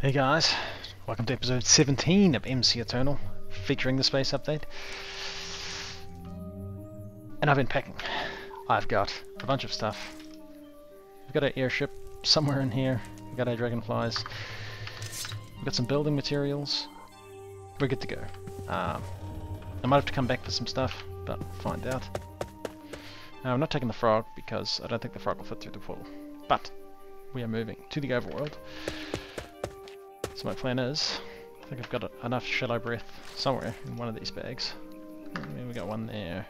Hey guys, welcome to episode 17 of MC Eternal, featuring the space update. And I've been packing. I've got a bunch of stuff. We've got an airship somewhere in here. We've got our dragonflies. We've got some building materials. We're good to go. Um, I might have to come back for some stuff, but find out. Uh, I'm not taking the frog because I don't think the frog will fit through the wall. But we are moving to the overworld. So my plan is, I think I've got enough Shadow Breath somewhere in one of these bags. Yeah, we got one there.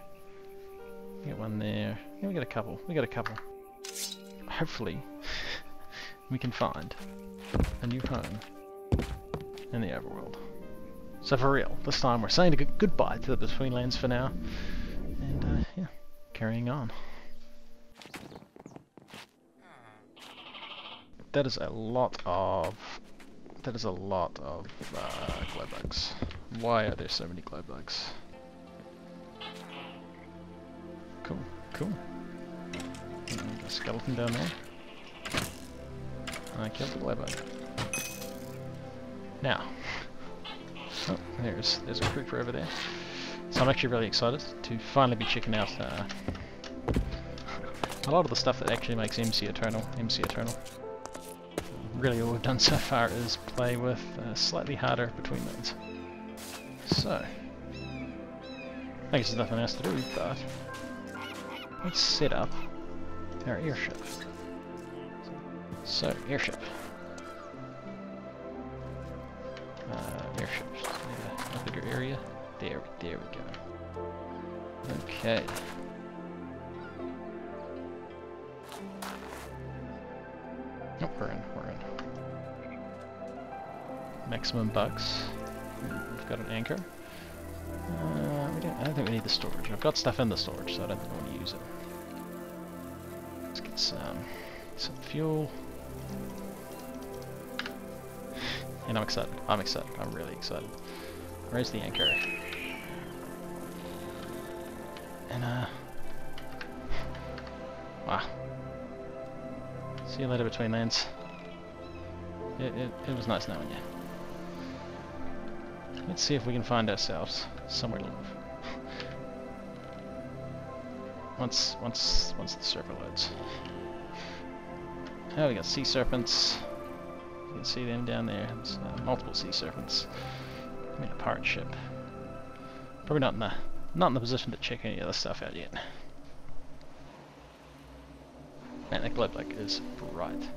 We got one there. We got a couple. We got a couple. Hopefully, we can find a new home in the overworld. So for real, this time we're saying good goodbye to the Between Lands for now. And uh, yeah, carrying on. That is a lot of that is a lot of uh, glow bugs. Why are there so many glow bugs? Cool, cool. And a skeleton down there. I killed the glow bug. Now, oh, there's there's a creeper over there. So I'm actually really excited to finally be checking out uh, a lot of the stuff that actually makes MC Eternal, MC Eternal really all we've done so far is play with uh, slightly harder between lands. So, I guess there's nothing else to do, but let's set up our airship. So, airship. Uh, airship. Yeah, a bigger area. There, there we go. Okay. Nope, we're in. Maximum bucks. We've got an anchor. Uh, don't, I don't think we need the storage. I've got stuff in the storage, so I don't think I want to use it. Let's get some, some fuel. And I'm excited. I'm excited. I'm really excited. Where's the anchor? And, uh... Wow. See you later between lands. It, it, it was nice knowing you. Let's see if we can find ourselves somewhere to live. once, once, once the server loads. Oh, we got sea serpents. You can see them down there. Uh, multiple sea serpents. I mean, a pirate ship. Probably not in the not in the position to check any other stuff out yet. Man, that glow bug is bright.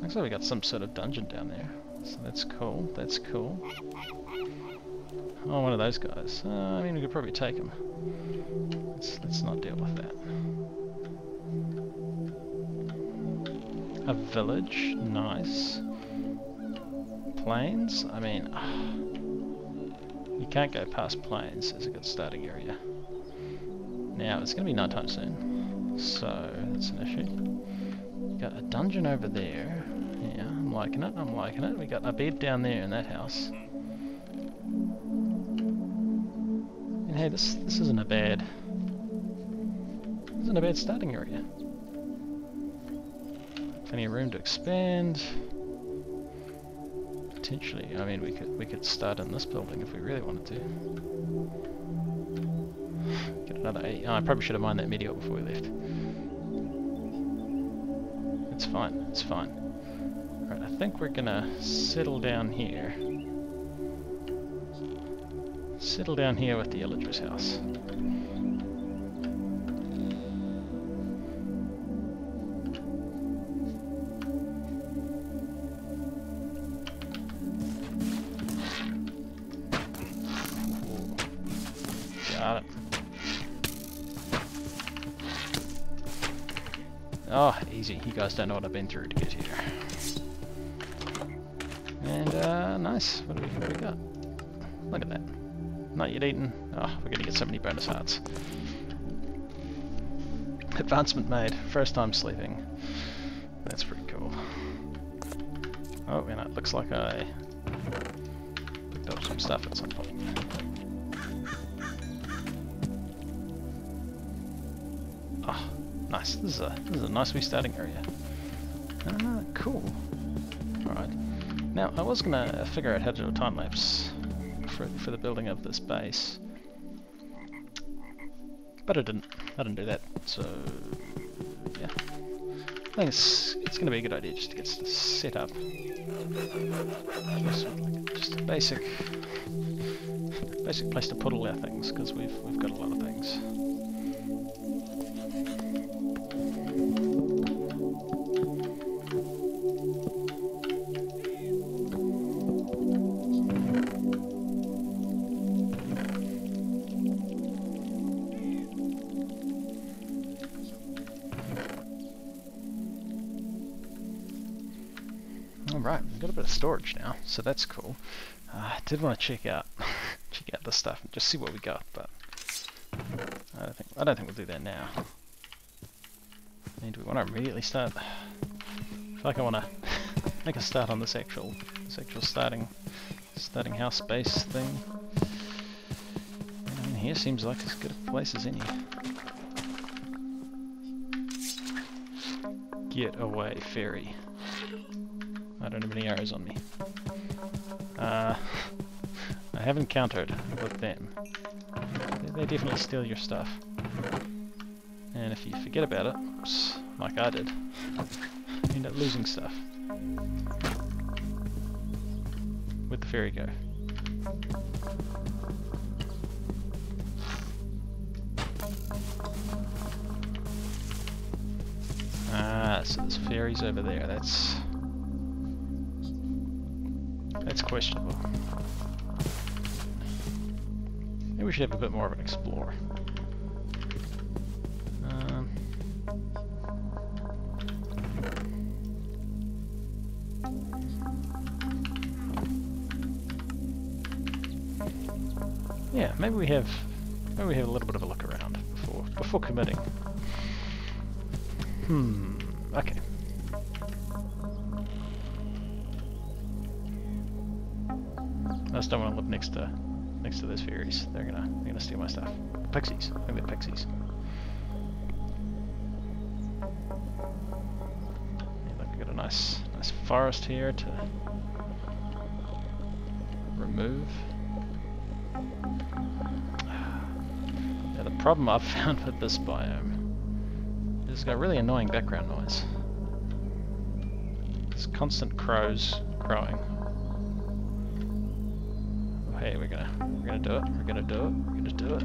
Looks like we got some sort of dungeon down there. So that's cool, that's cool. Oh, one of those guys. Uh, I mean, we could probably take him. Let's, let's not deal with that. A village, nice. Plains, I mean, you can't go past plains as a good starting area. Now, it's going to be nighttime soon, so that's an issue. Got a dungeon over there. Yeah, I'm liking it, I'm liking it. We got a bed down there in that house. Hey, this this isn't a bad this isn't a bad starting area. Plenty of room to expand. Potentially, I mean, we could we could start in this building if we really wanted to. Get another eight. Oh, I probably should have mined that meteor before we left. It's fine. It's fine. Right, I think we're gonna settle down here. Settle down here with the Illager's house. Got it. Oh, easy. You guys don't know what I've been through to get here. And, uh, nice. What do we got? Look at that. Not yet eaten. Oh, we're gonna get so many bonus hearts. Advancement made. First time sleeping. That's pretty cool. Oh, and it looks like I picked up some stuff at some point. Oh, nice. This is a this is a nice wee starting area. Ah, cool. Alright. Now, I was gonna figure out how to do a time lapse for for the building of this base, but I didn't. I didn't do that. So yeah, I think it's it's gonna be a good idea just to get set up. Just, just a basic basic place to put all our things because we've we've got a lot of things. Storage now, so that's cool. Uh, I did want to check out check out this stuff and just see what we got, but I don't think I don't think we'll do that now. Mean, do we want to immediately start? I feel like I want to make a start on this actual this actual starting starting house base thing. And here seems like as good a place as any. Get away, fairy. I don't have any arrows on me. Uh, I haven't encountered with them. They, they definitely steal your stuff. And if you forget about it, oops, like I did, you end up losing stuff. Where'd the fairy go? Ah, so there's fairies over there. That's that's questionable. Maybe we should have a bit more of an explore. Um, yeah, maybe we have maybe we have a little bit of a look around before before committing. Hmm. I just don't want to live next to next to those fairies. They're gonna they're gonna steal my stuff. Pixies. I think they're pixies. Got a nice nice forest here to remove. Yeah, the problem I've found with this biome is it's got really annoying background noise. It's constant crows crowing. Hey, we're gonna we're gonna do it. We're gonna do it. We're gonna do it.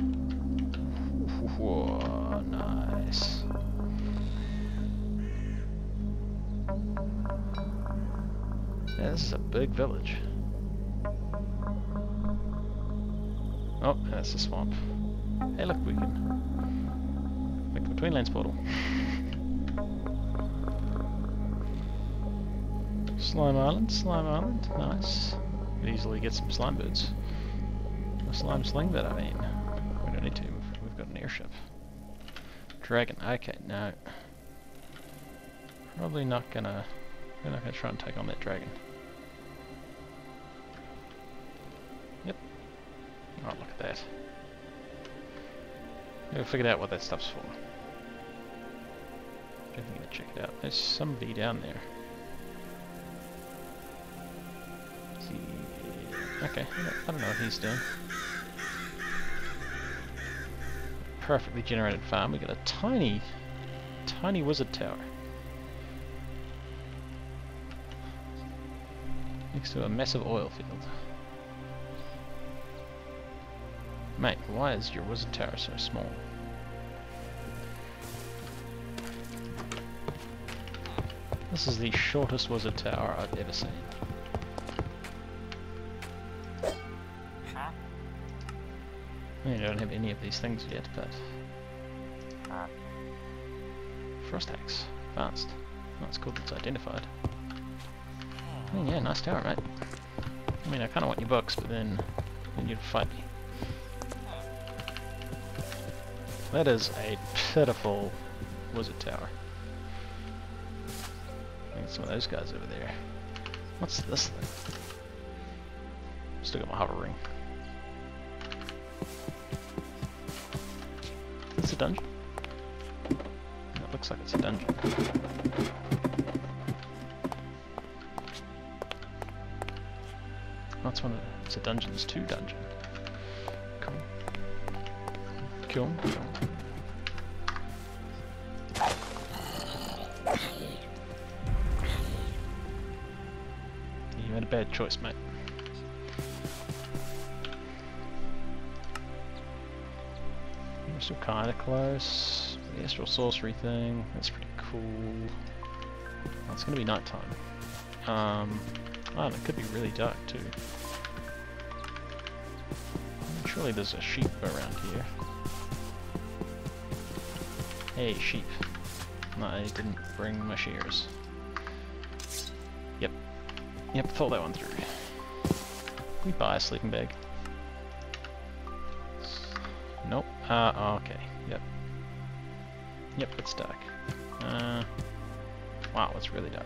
Whoa, nice. Yeah, this is a big village. Oh, that's a swamp. Hey, look, we can make the Betweenlands portal. Slime Island, Slime Island, nice. Could easily get some slime birds. Slime sling that I mean. We don't need to, we've, got an airship. Dragon, okay, no. Probably not gonna, we're not gonna try and take on that dragon. Yep. Oh, look at that. We figured out what that stuff's for. Definitely gonna check it out. There's somebody down there. See, okay, I don't know what he's doing. Perfectly generated farm. We got a tiny, tiny wizard tower. Next to a massive oil field. Mate, why is your wizard tower so small? This is the shortest wizard tower I've ever seen. I mean, I don't have any of these things yet, but... Ah. Frost axe. Advanced. Oh, it's cool that it's identified. I mean, yeah, nice tower, mate. I mean, I kind of want your books, but then, then you'd fight me. That is a pitiful wizard tower. I think some of those guys over there. What's this thing? Still got my hover ring. A dungeon. It looks like it's a dungeon. That's one of the, it's a dungeons two dungeon. Cool. Cool. Cool. You made a bad choice, mate. Still kinda close. The astral sorcery thing, that's pretty cool. Oh, it's gonna be nighttime. Um, oh, it could be really dark too. Surely there's a sheep around here. Hey, sheep. No, I didn't bring my shears. Yep. Yep, thought that one through. Can we buy a sleeping bag? Uh, okay. Yep. Yep, it's dark. Uh, wow, it's really dark.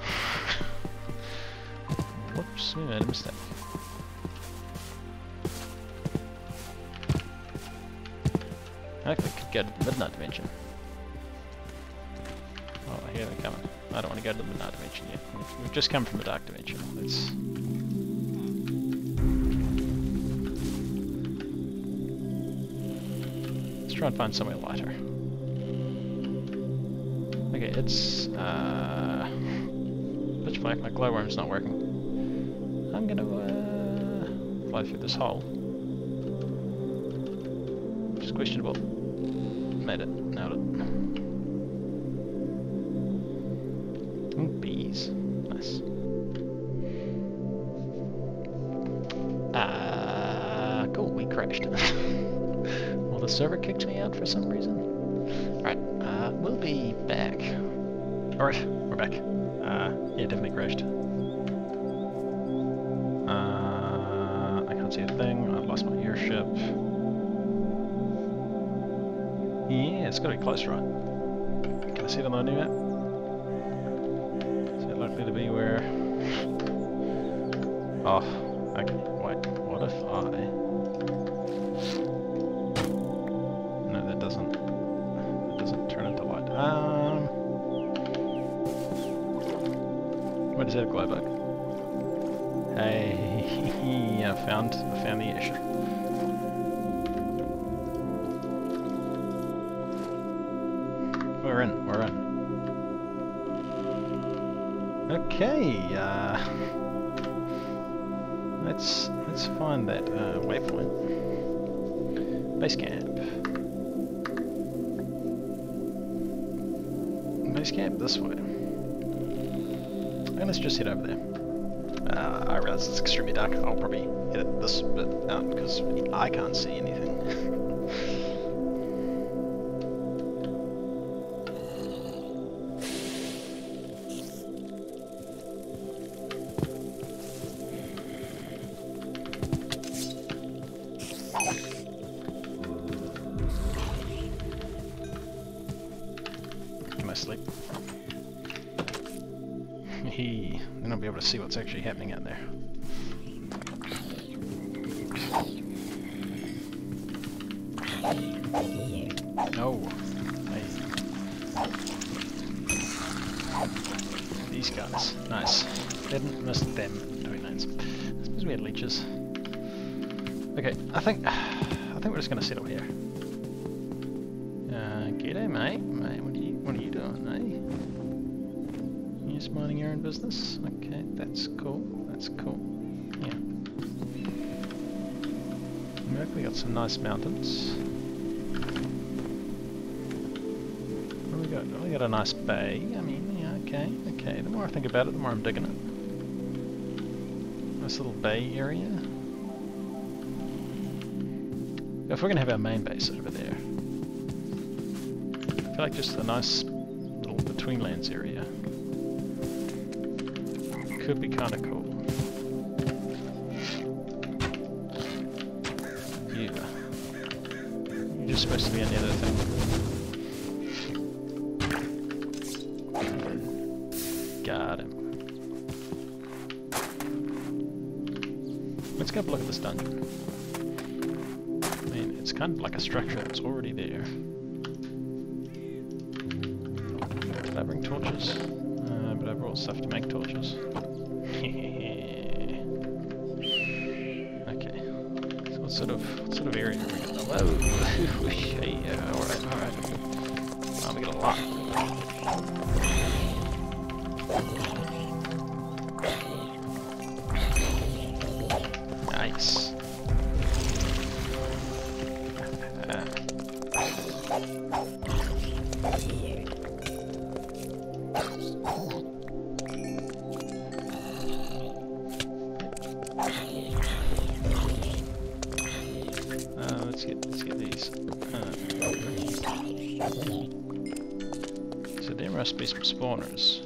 Whoops, we made a mistake. I think we could go to the Midnight Dimension. Oh, here they're coming. I don't want to go to the Midnight Dimension yet. We've just come from the Dark Dimension. Let's... try and find somewhere lighter. Okay, it's... Uh, pitch black, my glowworm's not working. I'm gonna uh, fly through this hole. Which is questionable. Made it. Nailed it. Ooh, bees. Nice. Ah, cool, we crashed. well, the server kicked me out for some reason. Right, uh, we'll be back. Alright, we're back. Uh, yeah, definitely crashed. Uh, I can't see a thing. I've lost my airship. Yeah, it's gotta be close, right? Can I see it on the new map? Is it likely to be where... Oh, Glowbug? Hey, I found, I found the issue. We're in, we're in. Okay, uh, let's let's find that uh, waypoint. Base camp. Base camp this way. And let's just head over there. Uh, I realize it's extremely dark. I'll probably edit this bit out because I can't see anything. To see what's actually happening out there. Oh, hey. These guys, nice. Didn't miss them doing nice. I suppose we had leeches. Okay, I think I think we're just gonna settle here. Uh, g'day, mate. Mate, what are you what are you doing, eh? Just minding your own business? Okay, that's cool. That's cool. Yeah. Look, we got some nice mountains. What we got? Oh, we got a nice bay. I mean, yeah, okay, okay. The more I think about it, the more I'm digging it. Nice little bay area. If we're gonna have our main base over there, I feel like just a nice little betweenlands area could be kind of cool. Yeah. You're just supposed to be on the other thing. Got him. Let's go have a look at this dungeon. I mean, it's kind of like a structure that's already there. Nice. Uh, Uh, let's get let's get these. So there must be some spawners.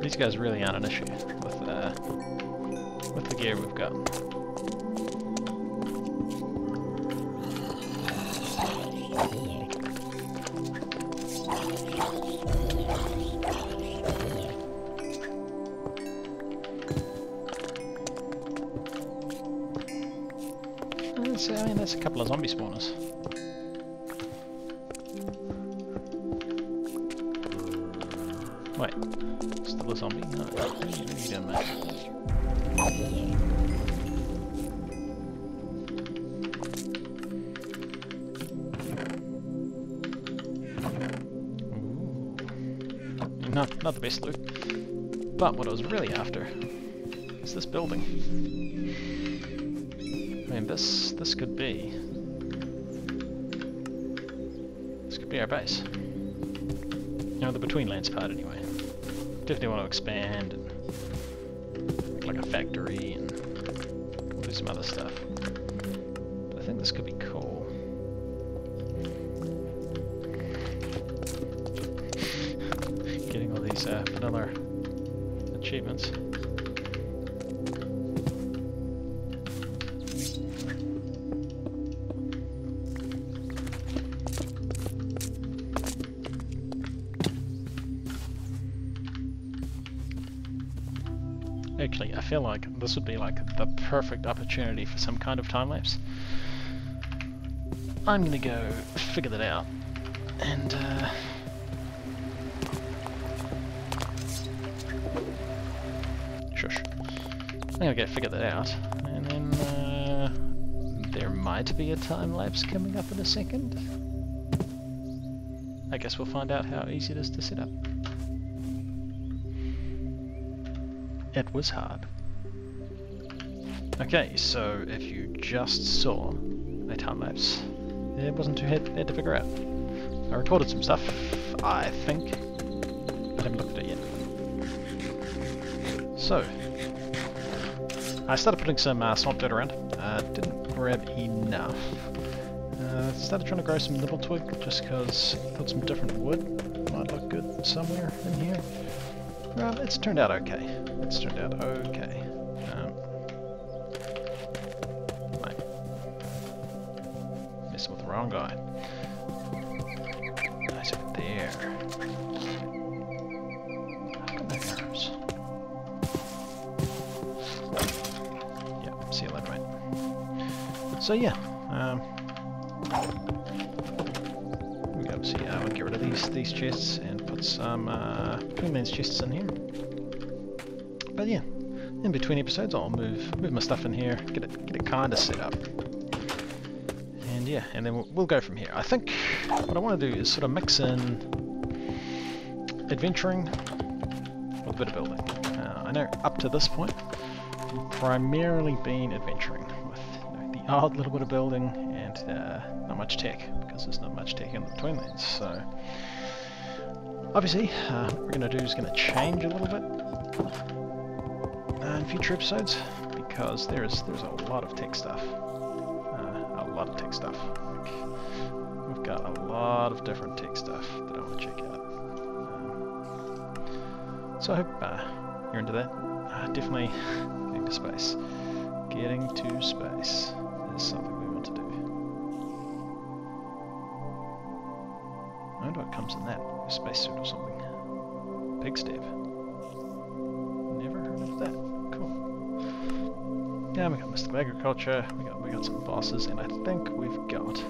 These guys really aren't an issue with uh, with the gear we've got. Wait, still a zombie? No, you, mate? Ooh. Not, not the best loot. But what I was really after is this building. I mean, this this could be this could be our base. You know, the Between Lands part anyway. Definitely want to expand and make like a factory and do some other stuff. But I think this could be cool. Getting all these uh, vanilla achievements. Feel like this would be like the perfect opportunity for some kind of time lapse. I'm gonna go figure that out, and uh, shush. I'm gonna go figure that out, and then uh, there might be a time lapse coming up in a second. I guess we'll find out how easy it is to set up. It was hard. Okay, so if you just saw a time lapse, it wasn't too hard hard to figure out. I recorded some stuff, I think. I haven't looked at it yet. So, I started putting some uh, swamp dirt around. Uh, didn't grab enough. Uh, started trying to grow some nibble twig just because thought some different wood might look good somewhere in here. Well, it's turned out okay. It's turned out okay. Wrong guy. Nice over there. Yeah, see you later, mate. So yeah, um, we obviously uh, we'll get rid of these these chests and put some uh, these chests in here. But yeah, in between episodes I'll move move my stuff in here, get it get it kind of set up, and yeah, and then we'll, we'll go from here. I think what I want to do is sort of mix in adventuring with a bit of building. Uh, I know up to this point we've primarily been adventuring with you know, the odd little bit of building and uh, not much tech because there's not much tech in the between lands. So obviously uh, what we're going to do is going to change a little bit uh, in future episodes because there's there's a lot of tech stuff. Lot of tech stuff. We've got a lot of different tech stuff that I want to check out. Um, so I hope uh, you're into that. Uh, definitely getting to space. Getting to space is something we want to do. I wonder what comes in that. A spacesuit or something. Pig stave. Yeah, we got mystical agriculture. We got we got some bosses, and I think we've got.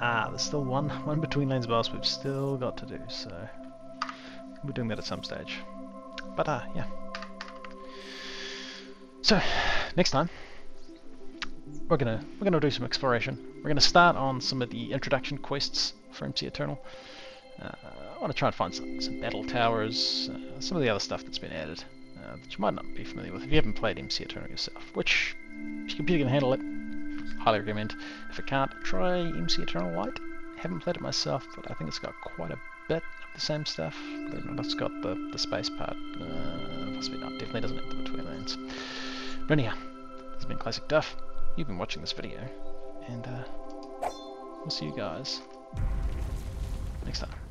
Ah, there's still one one between lands boss we've still got to do. So we're doing that at some stage. But uh, yeah. So next time we're gonna we're gonna do some exploration. We're gonna start on some of the introduction quests for MC Eternal. Uh, I want to try and find some, some battle towers, uh, some of the other stuff that's been added uh, that you might not be familiar with if you haven't played MC Eternal yourself. Which, your computer can handle it, highly recommend. If it can't, try MC Eternal Light. haven't played it myself, but I think it's got quite a bit of the same stuff. It's got the, the space part. Uh, possibly not. Definitely doesn't have the between lands. But anyhow, this has been Classic Duff. You've been watching this video, and uh, we'll see you guys next time.